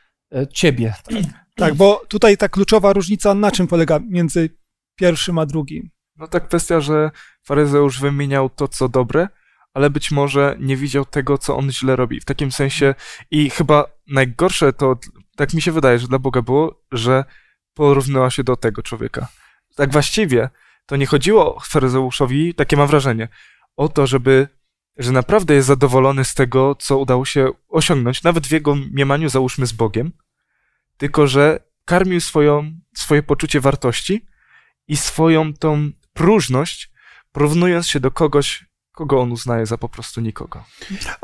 Speaker 4: ciebie. Tak?
Speaker 1: Tak, bo tutaj ta kluczowa różnica na czym polega między pierwszym a drugim?
Speaker 3: No ta kwestia, że faryzeusz wymieniał to, co dobre, ale być może nie widział tego, co on źle robi. W takim sensie i chyba najgorsze to, tak mi się wydaje, że dla Boga było, że porównała się do tego człowieka. Tak właściwie to nie chodziło faryzeuszowi, takie mam wrażenie, o to, żeby, że naprawdę jest zadowolony z tego, co udało się osiągnąć, nawet w jego mniemaniu, załóżmy, z Bogiem, tylko że karmił swoją, swoje poczucie wartości i swoją tą próżność, porównując się do kogoś, kogo on uznaje za po prostu nikogo.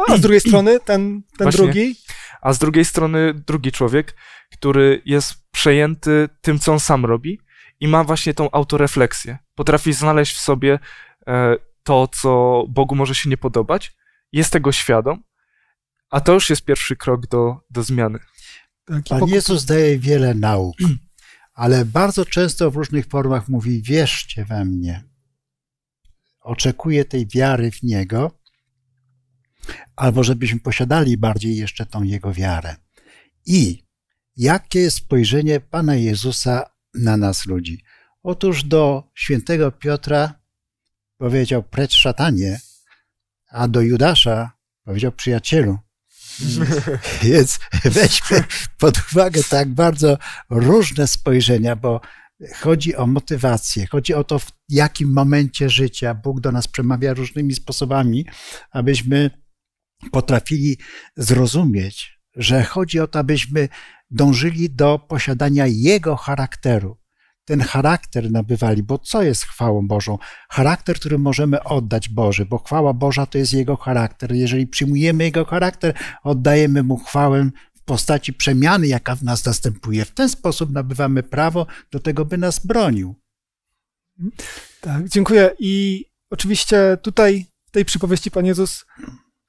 Speaker 1: A z drugiej strony ten, ten
Speaker 3: Właśnie.
Speaker 1: drugi,
Speaker 3: A z drugiej strony drugi człowiek, który jest przejęty tym, co on sam robi i ma właśnie tą autorefleksję. Potrafi znaleźć w sobie e, to, co Bogu może się nie podobać, jest tego świadom, a to już jest pierwszy krok do, do zmiany.
Speaker 1: Taki
Speaker 2: Pan Jezus daje wiele nauk, ale bardzo często w różnych formach mówi: Wierzcie we mnie. Oczekuję tej wiary w Niego, albo żebyśmy posiadali bardziej jeszcze tą Jego wiarę. I jakie jest spojrzenie Pana Jezusa na nas ludzi? Otóż do świętego Piotra powiedział precz szatanie, a do Judasza powiedział przyjacielu. Więc weźmy pod uwagę tak bardzo różne spojrzenia, bo chodzi o motywację, chodzi o to, w jakim momencie życia Bóg do nas przemawia różnymi sposobami, abyśmy potrafili zrozumieć, że chodzi o to, abyśmy dążyli do posiadania Jego charakteru. Ten charakter nabywali, bo co jest chwałą Bożą? Charakter, który możemy oddać Boży, bo chwała Boża to jest Jego charakter. Jeżeli przyjmujemy Jego charakter, oddajemy Mu chwałę w postaci przemiany, jaka w nas następuje. W ten sposób nabywamy prawo do tego, by nas bronił.
Speaker 1: Tak, dziękuję. I oczywiście tutaj w tej przypowieści Pan Jezus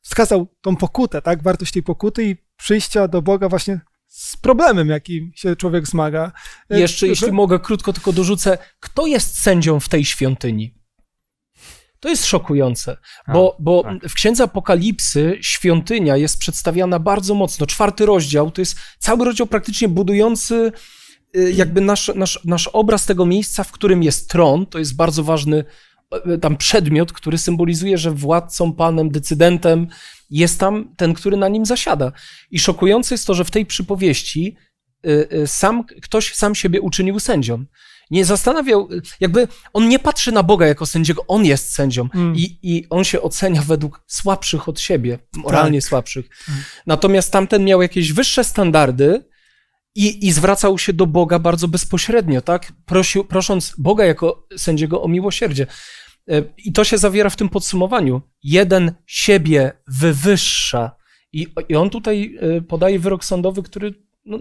Speaker 1: wskazał tą pokutę, tak? Wartość tej pokuty i przyjścia do Boga właśnie z problemem, jakim się człowiek zmaga. E,
Speaker 4: Jeszcze, jeśli mogę, krótko tylko dorzucę, kto jest sędzią w tej świątyni? To jest szokujące, bo, bo
Speaker 3: tak.
Speaker 4: w Księdze Apokalipsy świątynia jest przedstawiana bardzo mocno. Czwarty rozdział to jest cały rozdział praktycznie budujący y, jakby nasz, nasz, nasz obraz tego miejsca, w którym jest tron. To jest bardzo ważny y, tam przedmiot, który symbolizuje, że władcą, panem, decydentem jest tam ten, który na nim zasiada. I szokujące jest to, że w tej przypowieści y, y, sam ktoś sam siebie uczynił sędzią. Nie zastanawiał, jakby on nie patrzy na Boga jako sędziego, on jest sędzią
Speaker 1: Mm.
Speaker 4: i, i on się ocenia według słabszych od siebie, moralnie
Speaker 1: Tak.
Speaker 4: słabszych. Natomiast tamten miał jakieś wyższe standardy i, i zwracał się do Boga bardzo bezpośrednio, tak? Prosił, prosząc Boga jako sędziego o miłosierdzie. E, I to się zawiera w tym podsumowaniu. Jeden siebie wywyższa. I, i on tutaj e, podaje wyrok sądowy, który no,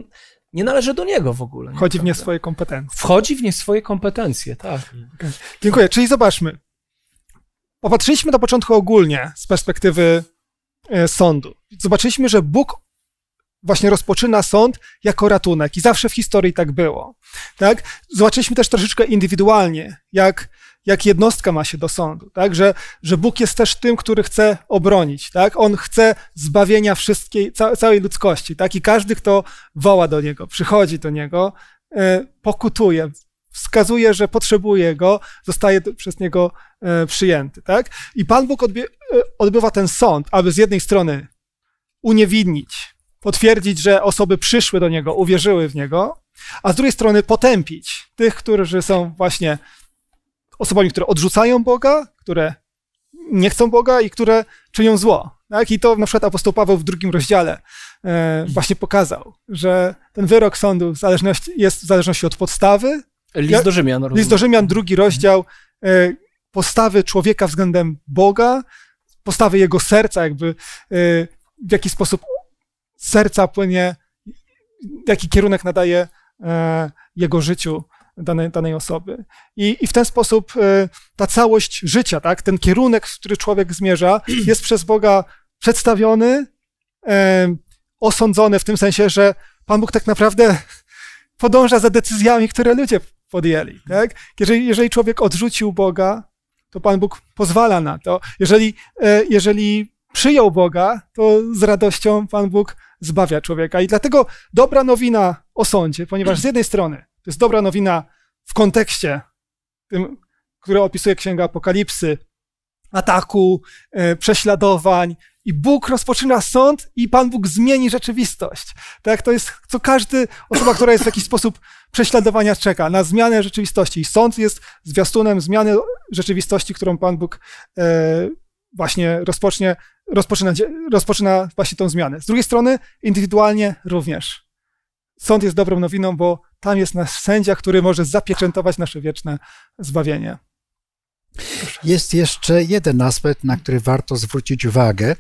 Speaker 4: nie należy do niego w ogóle.
Speaker 1: Wchodzi w nie swoje kompetencje.
Speaker 4: Wchodzi w nie swoje kompetencje, tak.
Speaker 1: Dziękuję. Czyli zobaczmy. Popatrzyliśmy na początku ogólnie z perspektywy e, sądu. Zobaczyliśmy, że Bóg właśnie rozpoczyna sąd jako ratunek i zawsze w historii tak było. Tak? Zobaczyliśmy też troszeczkę indywidualnie, jak, jak jednostka ma się do sądu, tak? że, że Bóg jest też tym, który chce obronić. Tak? On chce zbawienia wszystkiej, ca, całej ludzkości. Tak? I każdy, kto woła do Niego, przychodzi do Niego, e, pokutuje, wskazuje, że potrzebuje Go, zostaje przez Niego e, przyjęty. Tak? I Pan Bóg odbie, e, odbywa ten sąd, aby z jednej strony uniewinnić, potwierdzić, że osoby przyszły do Niego, uwierzyły w Niego, a z drugiej strony potępić tych, którzy są właśnie osobami, które odrzucają Boga, które nie chcą Boga i które czynią zło. Tak? I to na przykład apostoł Paweł w drugim rozdziale e, właśnie pokazał, że ten wyrok sądu w zależności, jest w zależności od podstawy.
Speaker 4: List do Rzymian. rozumiem.
Speaker 1: List do Rzymian, drugi rozdział, e, postawy człowieka względem Boga, postawy jego serca, jakby e, w jaki sposób serca płynie, jaki kierunek nadaje e, jego życiu danej, danej osoby. I, I w ten sposób e, ta całość życia, tak, ten kierunek, w który człowiek zmierza, jest przez Boga przedstawiony, e, osądzony w tym sensie, że Pan Bóg tak naprawdę podąża za decyzjami, które ludzie podjęli. Tak? Jeżeli, jeżeli człowiek odrzucił Boga, to Pan Bóg pozwala na to. Jeżeli, e, jeżeli przyjął Boga, to z radością Pan Bóg zbawia człowieka. I dlatego dobra nowina o sądzie, ponieważ z jednej strony to jest dobra nowina w kontekście tym, który opisuje Księga Apokalipsy, ataku, e, prześladowań, i Bóg rozpoczyna sąd i Pan Bóg zmieni rzeczywistość. Tak, to jest, co każdy osoba, która jest w jakiś sposób prześladowania czeka, na zmianę rzeczywistości. I sąd jest zwiastunem zmiany rzeczywistości, którą Pan Bóg e, właśnie rozpocznie, rozpoczyna, rozpoczyna właśnie tą zmianę. Z drugiej strony, indywidualnie również. Sąd jest dobrą nowiną, bo tam jest nasz sędzia, który może zapieczętować nasze wieczne zbawienie.
Speaker 2: Jest jeszcze jeden aspekt, na który warto zwrócić uwagę.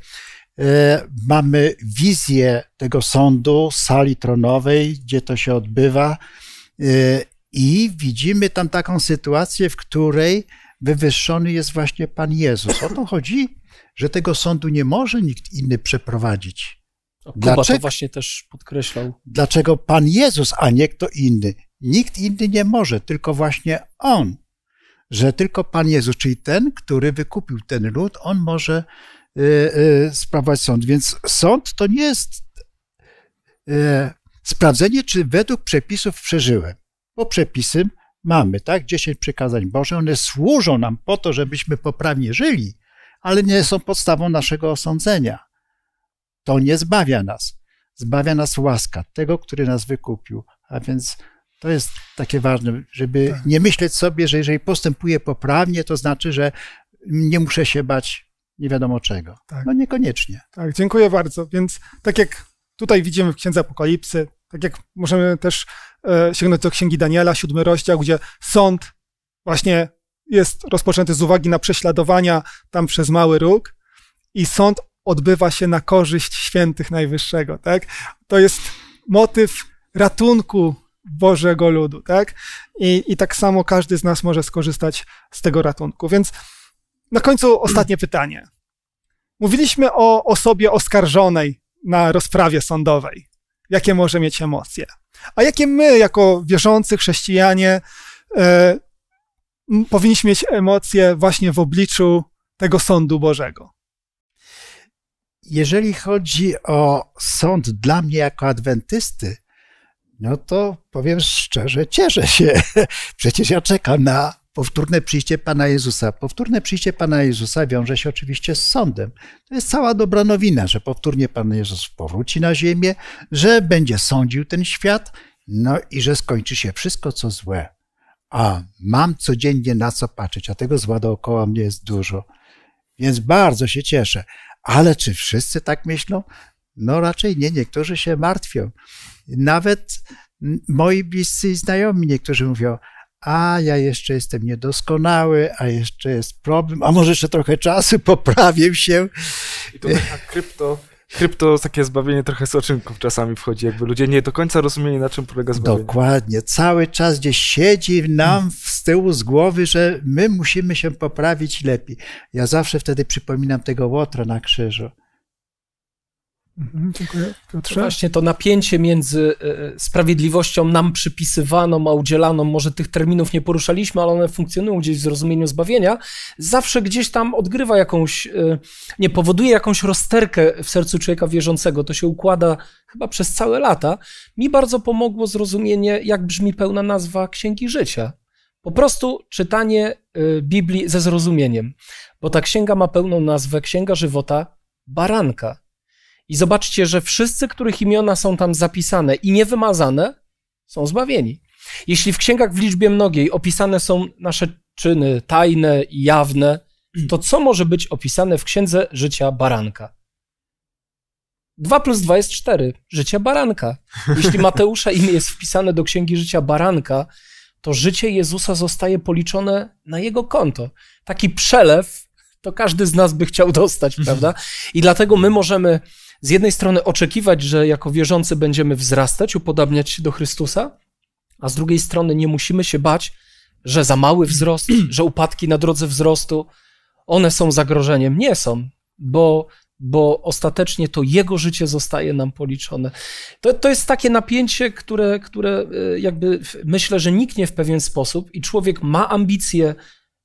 Speaker 2: E, Mamy wizję tego sądu, sali tronowej, gdzie to się odbywa, e, i widzimy tam taką sytuację, w której wywyższony jest właśnie Pan Jezus. O to chodzi, że tego sądu nie może nikt inny przeprowadzić.
Speaker 4: Kuba to
Speaker 2: Dlaczego?
Speaker 4: właśnie też podkreślał.
Speaker 2: Dlaczego Pan Jezus, a nie kto inny? Nikt inny nie może, tylko właśnie On. Że tylko Pan Jezus, czyli ten, który wykupił ten lud, on może y, y, sprawować sąd. Więc sąd to nie jest y, sprawdzenie, czy według przepisów przeżyłem. Bo przepisy mamy, tak? Dziesięć przykazań Boże, one służą nam po to, żebyśmy poprawnie żyli, ale nie są podstawą naszego osądzenia. To nie zbawia nas. Zbawia nas łaska tego, który nas wykupił. A więc to jest takie ważne, żeby tak. nie myśleć sobie, że jeżeli postępuję poprawnie, to znaczy, że nie muszę się bać nie wiadomo czego. Tak. No niekoniecznie.
Speaker 1: Tak, dziękuję bardzo. Więc tak jak tutaj widzimy w Księdze Apokalipsy, tak jak możemy też e, sięgnąć do Księgi Daniela, siódmy rozdział, gdzie sąd właśnie jest rozpoczęty z uwagi na prześladowania tam przez mały róg i sąd odbywa się na korzyść świętych Najwyższego, tak? To jest motyw ratunku Bożego ludu, tak? I, I tak samo każdy z nas może skorzystać z tego ratunku. Więc na końcu ostatnie pytanie. Mówiliśmy o osobie oskarżonej na rozprawie sądowej. Jakie może mieć emocje? A jakie my, jako wierzący chrześcijanie, e, powinniśmy mieć emocje właśnie w obliczu tego sądu Bożego?
Speaker 2: Jeżeli chodzi o sąd dla mnie jako adwentysty, no to powiem szczerze, cieszę się. Przecież ja czekam na powtórne przyjście Pana Jezusa. Powtórne przyjście Pana Jezusa wiąże się oczywiście z sądem. To jest cała dobra nowina, że powtórnie Pan Jezus powróci na ziemię, że będzie sądził ten świat, no i że skończy się wszystko, co złe. A mam codziennie na co patrzeć, a tego zła dookoła mnie jest dużo. Więc bardzo się cieszę. Ale czy wszyscy tak myślą? No raczej nie, niektórzy się martwią. Nawet moi bliscy znajomi, niektórzy mówią, a ja jeszcze jestem niedoskonały, a jeszcze jest problem, a może jeszcze trochę czasu, poprawię się.
Speaker 3: I to taka krypto, krypto takie zbawienie trochę z oczynków czasami wchodzi, jakby ludzie nie do końca rozumieli, na czym polega zbawienie.
Speaker 2: Dokładnie, cały czas gdzieś siedzi nam z tyłu z głowy, że my musimy się poprawić lepiej. Ja zawsze wtedy przypominam tego Łotra na krzyżu.
Speaker 1: Mhm, dziękuję. Piotrze?
Speaker 4: Właśnie to napięcie między e, e, sprawiedliwością nam przypisywaną, a udzielaną, może tych terminów nie poruszaliśmy, ale one funkcjonują gdzieś w zrozumieniu zbawienia, zawsze gdzieś tam odgrywa jakąś, e, nie powoduje jakąś rozterkę w sercu człowieka wierzącego. To się układa chyba przez całe lata. Mi bardzo pomogło zrozumienie, jak brzmi pełna nazwa Księgi Życia. Po prostu czytanie Biblii ze zrozumieniem, bo ta księga ma pełną nazwę Księga Żywota Baranka. I zobaczcie, że wszyscy, których imiona są tam zapisane i niewymazane, są zbawieni. Jeśli w księgach w liczbie mnogiej opisane są nasze czyny tajne i jawne, to co może być opisane w księdze życia baranka? 2 plus 2 jest 4. Życie baranka. Jeśli Mateusza imię jest wpisane do księgi życia baranka, to życie Jezusa zostaje policzone na jego konto. Taki przelew to każdy z nas by chciał dostać, prawda? I dlatego my możemy z jednej strony oczekiwać, że jako wierzący będziemy wzrastać, upodabniać się do Chrystusa, a z drugiej strony nie musimy się bać, że za mały wzrost, że upadki na drodze wzrostu, one są zagrożeniem. Nie są, bo, bo ostatecznie to jego życie zostaje nam policzone. To, to jest takie napięcie, które, które e, jakby myślę, że niknie w pewien sposób i człowiek ma ambicje,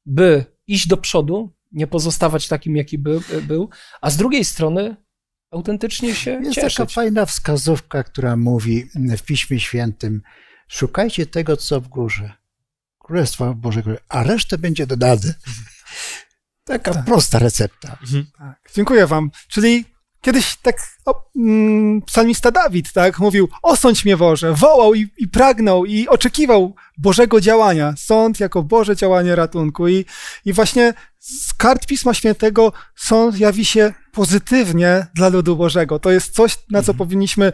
Speaker 4: by iść do przodu, nie pozostawać takim, jaki by, był, a z drugiej strony autentycznie się
Speaker 2: Jest
Speaker 4: cieszyć.
Speaker 2: taka fajna wskazówka, która mówi w Piśmie Świętym, szukajcie tego, co w górze, Królestwa Bożego, a resztę będzie dodane. Taka tak. prosta recepta.
Speaker 1: Mhm. Tak. Dziękuję wam. Czyli kiedyś tak o, mm, psalmista Dawid tak mówił, osądź mnie Boże, wołał i, i, pragnął i oczekiwał Bożego działania, sąd jako Boże działanie ratunku i, i właśnie z kart Pisma Świętego sąd jawi się pozytywnie dla ludu Bożego. To jest coś, na co mhm. powinniśmy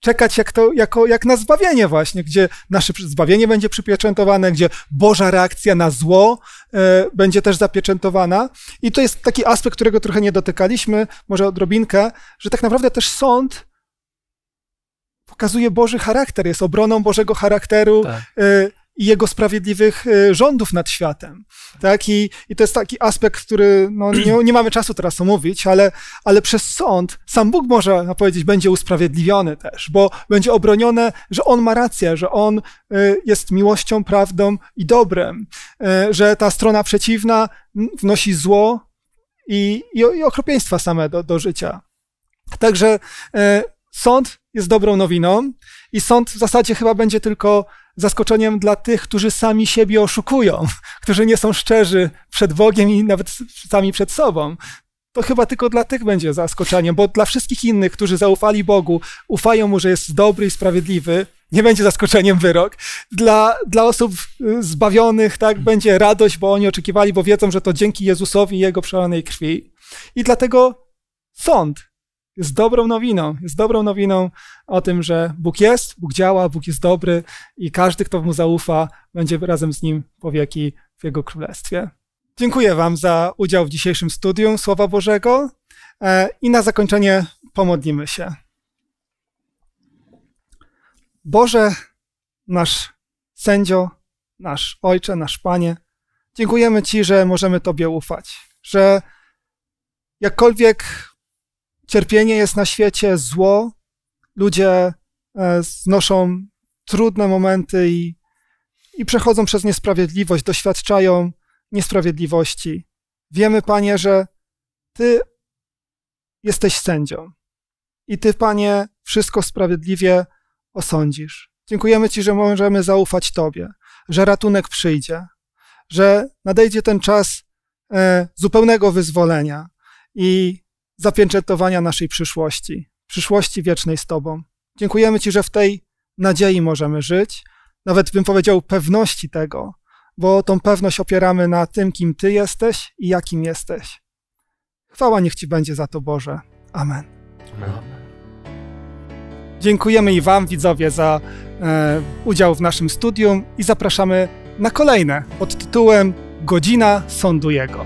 Speaker 1: czekać jak, to, jako, jak na zbawienie właśnie, gdzie nasze zbawienie będzie przypieczętowane, gdzie Boża reakcja na zło e, będzie też zapieczętowana. I to jest taki aspekt, którego trochę nie dotykaliśmy, może odrobinkę, że tak naprawdę też sąd pokazuje Boży charakter, jest obroną Bożego charakteru, tak. e, i jego sprawiedliwych e, rządów nad światem. Tak? I, i to jest taki aspekt, który no, nie, nie mamy czasu teraz omówić, ale, ale przez sąd sam Bóg może powiedzieć, będzie usprawiedliwiony też, bo będzie obronione, że On ma rację, że On e, jest miłością, prawdą i dobrem, e, że ta strona przeciwna wnosi zło i, i, i okropieństwa same do, do życia. Także sąd jest dobrą nowiną i sąd w zasadzie chyba będzie tylko zaskoczeniem dla tych, którzy sami siebie oszukują, którzy nie są szczerzy przed Bogiem i nawet sami przed sobą. To chyba tylko dla tych będzie zaskoczeniem, bo dla wszystkich innych, którzy zaufali Bogu, ufają mu, że jest dobry i sprawiedliwy, nie będzie zaskoczeniem wyrok. Dla, dla osób y, zbawionych tak będzie radość, bo oni oczekiwali, bo wiedzą, że to dzięki Jezusowi i Jego przelanej krwi. I dlatego sąd jest dobrą nowiną. Jest dobrą nowiną o tym, że Bóg jest, Bóg działa, Bóg jest dobry i każdy, kto mu zaufa, będzie razem z nim po wieki w Jego królestwie. Dziękuję Wam za udział w dzisiejszym studium Słowa Bożego e, i na zakończenie pomodlimy się. Boże, nasz sędzio, nasz Ojcze, nasz Panie, dziękujemy Ci, że możemy Tobie ufać, że jakkolwiek cierpienie jest na świecie, zło, ludzie e, znoszą trudne momenty i, i przechodzą przez niesprawiedliwość, doświadczają niesprawiedliwości. Wiemy, Panie, że Ty jesteś sędzią i Ty, Panie, wszystko sprawiedliwie osądzisz. Dziękujemy Ci, że możemy zaufać Tobie, że ratunek przyjdzie, że nadejdzie ten czas e, zupełnego wyzwolenia i zapieczętowania naszej przyszłości, przyszłości wiecznej z Tobą. Dziękujemy Ci, że w tej nadziei możemy żyć, nawet bym powiedział pewności tego, bo tą pewność opieramy na tym, kim Ty jesteś i jakim jesteś. Chwała niech Ci będzie za to, Boże. Amen. Amen. Dziękujemy i Wam, widzowie, za e, udział w naszym studium i zapraszamy na kolejne pod tytułem Godzina Sądu Jego.